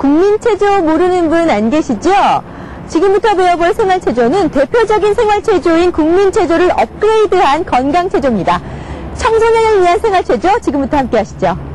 국민체조 모르는 분 안 계시죠? 지금부터 배워볼 생활체조는 대표적인 생활체조인 국민체조를 업그레이드한 건강체조입니다. 청소년을 위한 생활체조 지금부터 함께 하시죠.